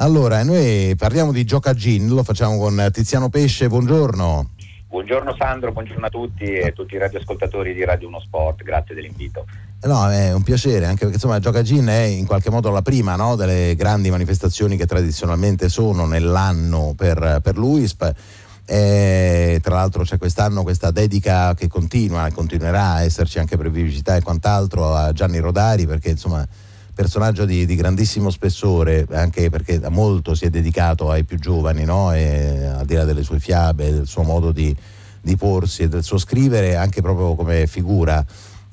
Allora, noi parliamo di Gioca Gin, lo facciamo con Tiziano Pesce, buongiorno. Buongiorno Sandro, buongiorno a tutti e a tutti i radioascoltatori di Radio Uno Sport, grazie dell'invito. No, è un piacere, anche perché insomma Gioca Gin è in qualche modo la prima no, delle grandi manifestazioni che tradizionalmente sono nell'anno per, per l'UISP. E, tra l'altro c'è quest'anno questa dedica che continua e continuerà a esserci anche per pubblicità e quant'altro a Gianni Rodari perché insomma personaggio di, di, grandissimo spessore, anche perché da molto si è dedicato ai più giovani, no? e, al di là delle sue fiabe, del suo modo di, di porsi e del suo scrivere, anche proprio come figura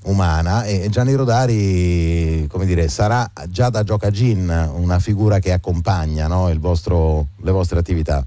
umana. E Gianni Rodari, come dire, sarà già da Gioca Gin una figura che accompagna no? vostro, le vostre attività.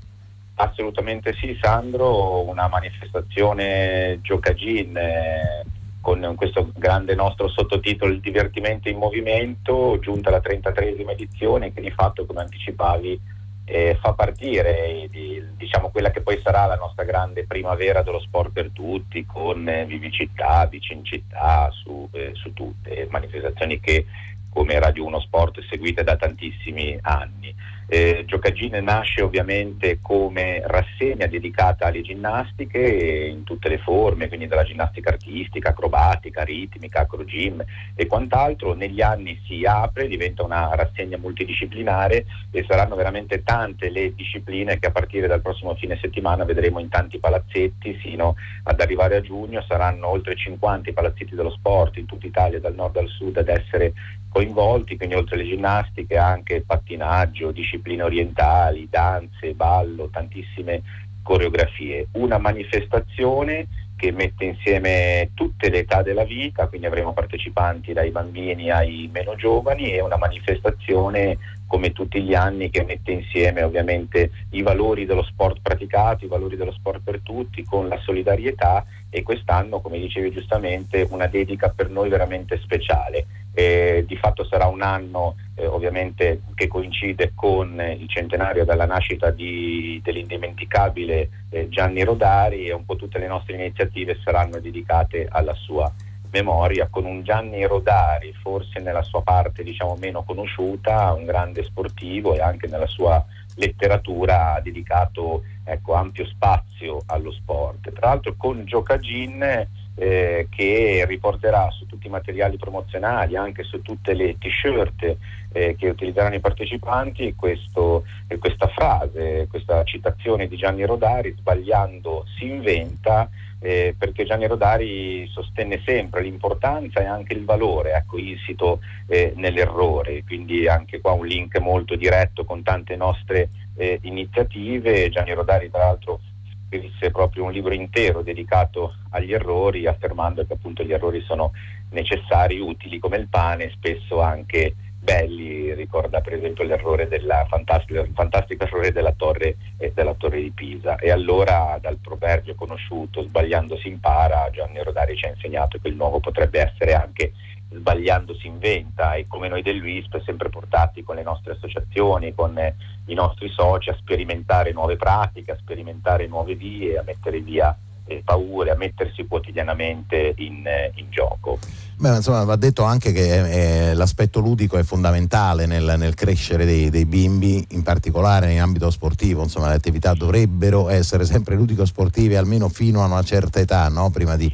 Assolutamente sì, Sandro, una manifestazione Gioca Gin. Eh con questo grande nostro sottotitolo Il divertimento in movimento, giunta la 33esima edizione che di fatto, come anticipavi, eh, fa partire di, diciamo, quella che poi sarà la nostra grande primavera dello sport per tutti, con eh, vivicità, vicencità su, eh, su tutte, manifestazioni che come Radio 1 Sport seguite da tantissimi anni. Eh, Giocagine nasce ovviamente come rassegna dedicata alle ginnastiche in tutte le forme, quindi dalla ginnastica artistica, acrobatica, ritmica, acrogym e quant'altro. Negli anni si apre, diventa una rassegna multidisciplinare e saranno veramente tante le discipline che a partire dal prossimo fine settimana vedremo in tanti palazzetti fino ad arrivare a giugno. Saranno oltre 50 i palazzetti dello sport in tutta Italia, dal nord al sud, ad essere coinvolti, quindi oltre alle ginnastiche anche pattinaggio, discipline orientali, danze, ballo, tantissime coreografie. Una manifestazione che mette insieme tutte le età della vita, quindi avremo partecipanti dai bambini ai meno giovani e una manifestazione come tutti gli anni che mette insieme ovviamente i valori dello sport praticato, i valori dello sport per tutti con la solidarietà e quest'anno, come dicevi giustamente, una dedica per noi veramente speciale. Eh, di fatto sarà un anno eh, ovviamente che coincide con il centenario della nascita di, dell'indimenticabile eh, Gianni Rodari e un po' tutte le nostre iniziative saranno dedicate alla sua memoria con un Gianni Rodari forse nella sua parte diciamo meno conosciuta, un grande sportivo e anche nella sua letteratura ha dedicato ecco, ampio spazio allo sport. Tra l'altro con Giocagin eh, che riporterà su tutti i materiali promozionali, anche su tutte le t-shirt eh, che utilizzeranno i partecipanti, questo, eh, questa frase, questa citazione di Gianni Rodari, sbagliando si inventa, eh, perché Gianni Rodari sostenne sempre l'importanza e anche il valore ecco, insito eh, nell'errore, quindi anche qua un link molto diretto con tante nostre eh, iniziative. Gianni Rodari tra l'altro scrisse proprio un libro intero dedicato agli errori, affermando che appunto gli errori sono necessari, utili come il pane, spesso anche belli, ricorda per esempio l'errore della fantastica, fantastico errore della torre, eh, della torre di Pisa. E allora dal proverbio conosciuto, sbagliando si impara, Gianni Rodari ci ha insegnato che il nuovo potrebbe essere anche sbagliando si inventa e come noi dell'UISP sempre portati con le nostre associazioni, con eh, i nostri soci a sperimentare nuove pratiche, a sperimentare nuove vie, a mettere via eh, paure, a mettersi quotidianamente in, eh, in gioco. Beh, insomma, va detto anche che eh, l'aspetto ludico è fondamentale nel, nel crescere dei, dei, bimbi, in particolare in ambito sportivo. Insomma, le attività dovrebbero essere sempre ludico-sportive almeno fino a una certa età, no? prima di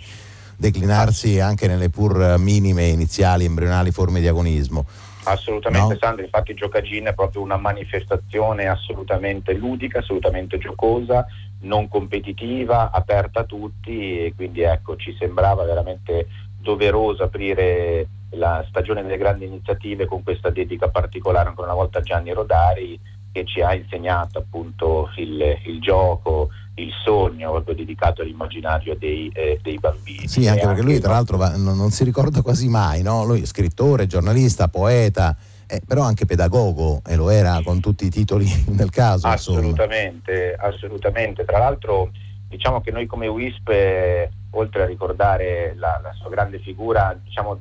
declinarsi anche nelle pur minime iniziali embrionali forme di agonismo. Assolutamente no? Sandro, infatti Giocagin è proprio una manifestazione assolutamente ludica, assolutamente giocosa, non competitiva, aperta a tutti e quindi ecco ci sembrava veramente doveroso aprire la stagione delle grandi iniziative con questa dedica particolare ancora una volta a Gianni Rodari che ci ha insegnato appunto il, il gioco, il sogno proprio dedicato all'immaginario dei, eh, dei bambini. Sì, anche perché lui tra l'altro va, non, non, si ricorda quasi mai, no? lui è scrittore, giornalista, poeta, eh, però anche pedagogo e lo era con tutti i titoli del caso. Assolutamente, insomma. assolutamente. Tra l'altro diciamo che noi come WISP, eh, oltre a ricordare la, la sua grande figura, diciamo,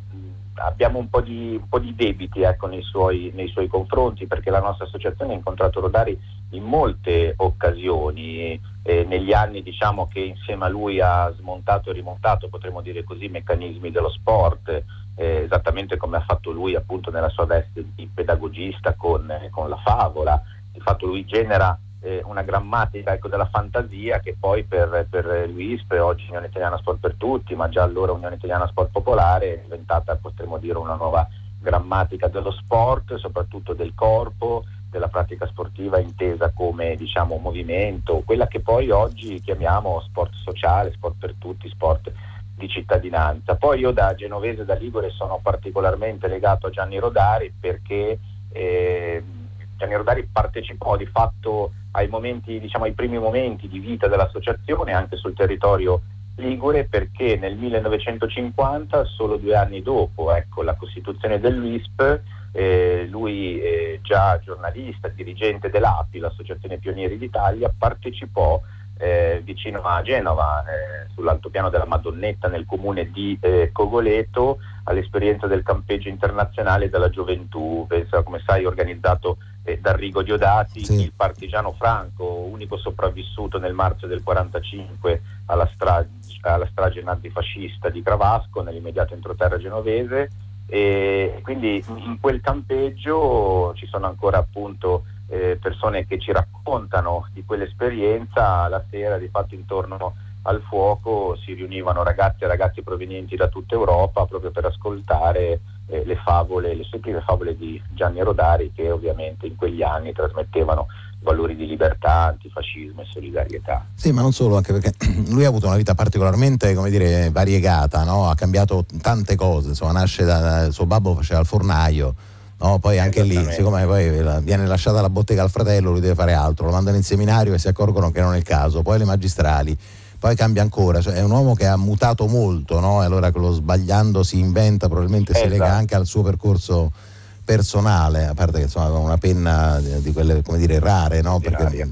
abbiamo un po' di, un po di debiti ecco, nei, suoi, nei, suoi, confronti perché la nostra associazione ha incontrato Rodari in molte occasioni eh, negli anni diciamo, che insieme a lui ha smontato e rimontato, potremmo dire così, meccanismi dello sport, eh, esattamente come ha fatto lui appunto nella sua veste di pedagogista con, con la favola. Di fatto lui genera eh, una grammatica ecco, della fantasia che poi per, per l'UISP, oggi Unione Italiana Sport per Tutti, ma già allora Unione Italiana Sport Popolare, è diventata potremmo dire una nuova grammatica dello sport, soprattutto del corpo, della pratica sportiva intesa come diciamo, movimento, quella che poi oggi chiamiamo sport sociale, sport per tutti, sport di cittadinanza. Poi io da genovese da Ligure sono particolarmente legato a Gianni Rodari perché eh, Gianni Rodari partecipò di fatto ai, momenti, diciamo, ai primi momenti di vita dell'associazione anche sul territorio ligure perché nel 1950, solo due anni dopo ecco, la costituzione dell'UISP, eh, lui eh, già giornalista, dirigente dell'API, l'Associazione Pionieri d'Italia, partecipò eh, vicino a Genova, eh, sull'altopiano della Madonnetta, nel comune di eh, Cogoleto, all'esperienza del campeggio internazionale della gioventù, pensa come sai organizzato eh, da Rigo Diodati, sì. il partigiano Franco, unico sopravvissuto nel marzo del 1945 alla, strage, alla strage nazifascista di Gravasco, nell'immediato entroterra genovese. E quindi in quel campeggio ci sono ancora appunto eh, persone che ci raccontano di quell'esperienza, la sera di fatto intorno al fuoco si riunivano ragazzi e ragazzi provenienti da tutta Europa proprio per ascoltare eh, le favole, le sue prime favole di Gianni Rodari che ovviamente in quegli anni trasmettevano valori di libertà, antifascismo e solidarietà. Sì, ma non solo, anche perché lui ha avuto una vita particolarmente, come dire, variegata, no? ha cambiato tante cose, insomma, nasce da, suo babbo faceva il fornaio, No, poi anche lì, siccome poi viene lasciata la bottega al fratello, lui deve fare altro, lo mandano in seminario e si accorgono che non è il caso, poi le magistrali, poi cambia ancora, cioè, è un uomo che ha mutato molto, no? e allora quello sbagliando si inventa, probabilmente esatto. si lega esatto. anche al suo percorso personale, a parte che insomma con una penna di quelle come dire rare, no? Perché,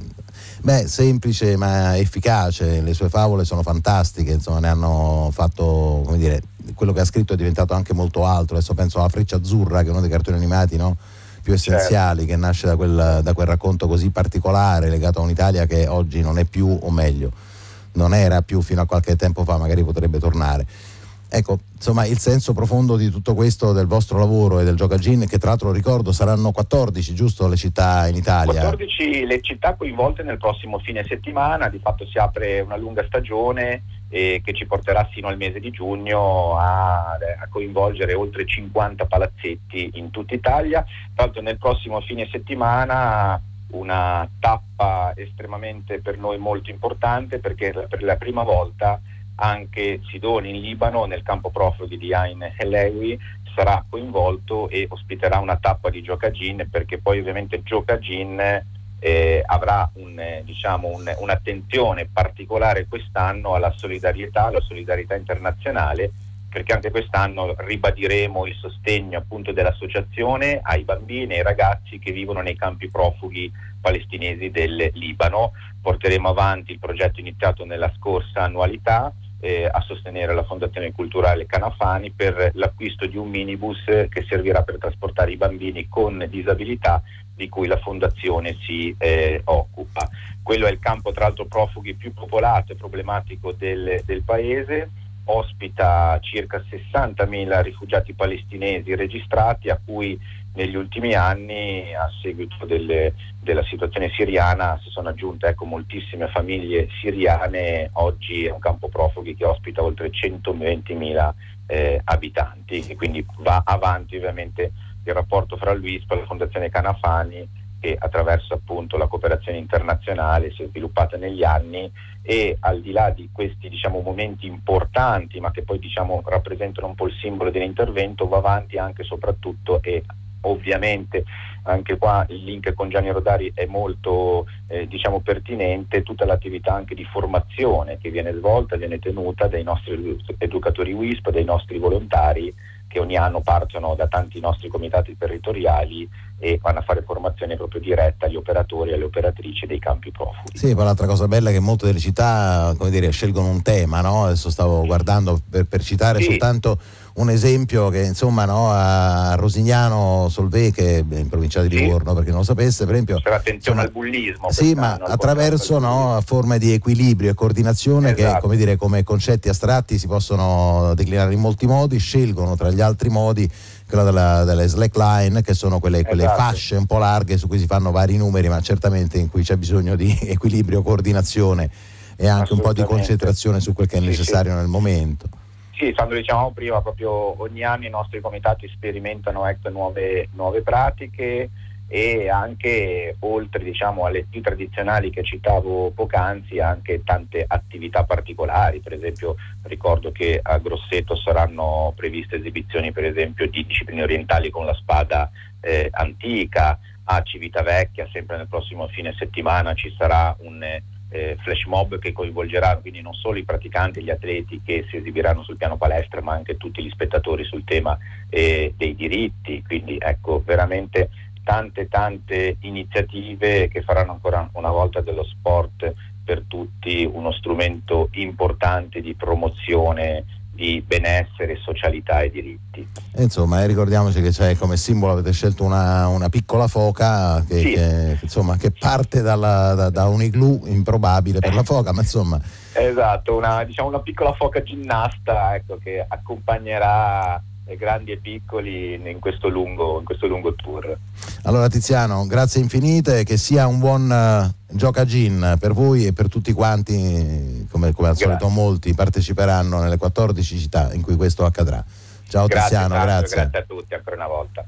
beh, semplice ma efficace, le sue favole sono fantastiche, insomma ne hanno fatto, come dire, quello che ha scritto è diventato anche molto altro, adesso penso alla Freccia Azzurra che è uno dei cartoni animati no? più certo. essenziali, certo. che nasce da quel, da quel racconto così particolare legato a un'Italia che oggi non è più, o meglio, non era più fino a qualche tempo fa, magari potrebbe tornare. Ecco, insomma, il senso profondo di tutto questo del vostro lavoro e del Giocagin, che tra l'altro ricordo saranno 14, giusto, le città in Italia? 14 le città coinvolte nel prossimo fine settimana, di fatto si apre una lunga stagione eh, che ci porterà fino al mese di giugno a, a, coinvolgere oltre 50 palazzetti in tutta Italia. Tra l'altro nel prossimo fine settimana una tappa estremamente per noi molto importante perché per la prima volta anche Sidoni in Libano nel campo profughi di Ain Helewi sarà coinvolto e ospiterà una tappa di Giocagin perché poi ovviamente Giocagin eh, avrà un, eh, diciamo un, un'attenzione particolare quest'anno alla solidarietà, alla solidarietà internazionale, perché anche quest'anno ribadiremo il sostegno appunto dell'associazione ai bambini e ai ragazzi che vivono nei campi profughi palestinesi del Libano. Porteremo avanti il progetto iniziato nella scorsa annualità eh, a sostenere la Fondazione Culturale Canafani per l'acquisto di un minibus che servirà per trasportare i bambini con disabilità di cui la fondazione si eh, occupa. Quello è il campo tra l'altro profughi più popolato e problematico del, del paese, ospita circa 60.000 rifugiati palestinesi registrati a cui negli ultimi anni a seguito delle, della situazione siriana si sono aggiunte ecco, moltissime famiglie siriane, oggi è un campo profughi che ospita oltre 120.000 eh, abitanti e quindi va avanti ovviamente il rapporto fra l'UISP e la Fondazione Canafani che attraverso appunto la cooperazione internazionale si è sviluppata negli anni e al di là di questi diciamo, momenti importanti ma che poi diciamo, rappresentano un po' il simbolo dell'intervento va avanti anche soprattutto e ovviamente anche qua il link con Gianni Rodari è molto eh, diciamo, pertinente, tutta l'attività anche di formazione che viene svolta, viene tenuta dai nostri educatori WISP, dai nostri volontari che ogni anno partono da tanti nostri comitati territoriali e vanno a fare formazione proprio diretta agli operatori e alle operatrici dei campi profughi. Sì, poi l'altra cosa bella è che molte delle città dire, scelgono un tema, no? adesso stavo guardando per, per citare sì. soltanto un esempio che insomma no, a Rosignano che è in provincia di Livorno sì. perché non lo sapesse per esempio c'è attenzione al bullismo sì ma attraverso no, forme di equilibrio e coordinazione esatto. che come, dire, come concetti astratti si possono declinare in molti modi scelgono tra gli altri modi quella della, delle slackline, che sono quelle, quelle Esatto. fasce un po' larghe su cui si fanno vari numeri, ma certamente in cui c'è bisogno di equilibrio, coordinazione e anche un po' di concentrazione su quel che è Sì, necessario sì. nel momento. Sì, Sandro, diciamo prima, proprio ogni anno i nostri comitati sperimentano ecco, nuove, nuove pratiche e anche oltre diciamo, alle più tradizionali che citavo poc'anzi anche tante attività particolari, per esempio ricordo che a Grosseto saranno previste esibizioni per esempio di discipline orientali con la spada eh, antica, a Civitavecchia sempre nel prossimo fine settimana ci sarà un eh, flash mob che coinvolgerà quindi non solo i praticanti, gli atleti che si esibiranno sul piano palestra, ma anche tutti gli spettatori sul tema eh, dei diritti. Quindi ecco, veramente tante tante iniziative che faranno ancora una volta dello sport per tutti uno strumento importante di promozione di benessere, socialità e diritti. Insomma, eh, ricordiamoci che c'è come simbolo avete scelto una, una piccola foca che, Sì. che, insomma, che parte dalla- da, da un igloo improbabile per la foca, ma insomma Esatto, una, diciamo una piccola foca ginnasta ecco, che accompagnerà grandi e piccoli in questo lungo, in questo lungo tour. Allora Tiziano, grazie infinite, che sia un buon eh, gioca gin per voi e per tutti quanti, come, come al Grazie. solito molti parteciperanno nelle 14 città in cui questo accadrà. Ciao grazie, Tiziano, Sandro, grazie. grazie a tutti ancora una volta.